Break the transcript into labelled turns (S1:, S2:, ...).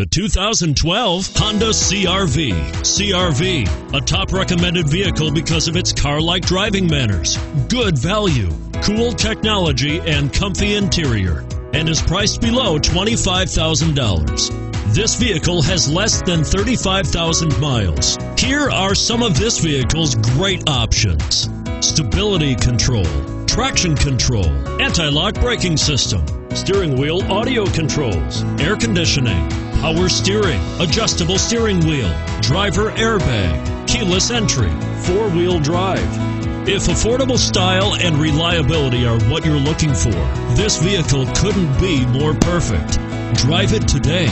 S1: The 2012 Honda CRV. CRV, a top recommended vehicle because of its car like driving manners, good value, cool technology, and comfy interior, and is priced below $25,000. This vehicle has less than 35,000 miles. Here are some of this vehicle's great options stability control, traction control, anti lock braking system, steering wheel audio controls, air conditioning power steering, adjustable steering wheel, driver airbag, keyless entry, four wheel drive. If affordable style and reliability are what you're looking for, this vehicle couldn't be more perfect. Drive it today.